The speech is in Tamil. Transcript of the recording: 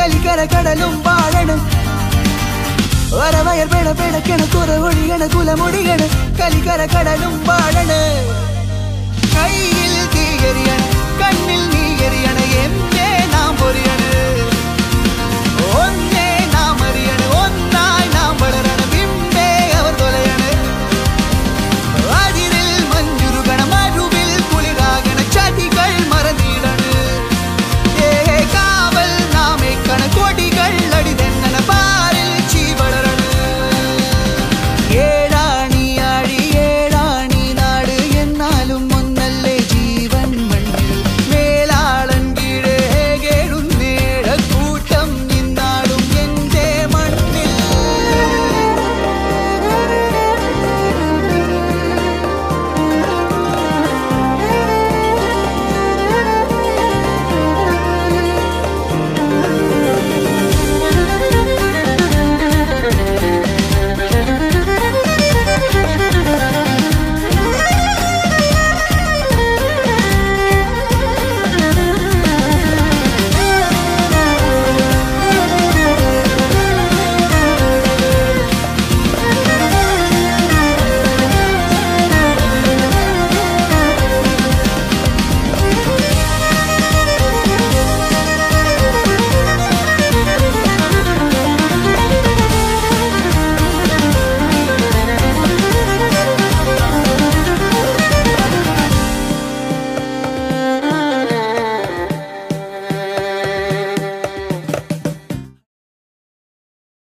கலிக்கர கடலும் வாழணும். வரவயர் பேட பேடக்கென குற ஒழியன குலமொழியன கலிகர கடலும் வாழன கையில் தீயறியன கண்ணில் நீ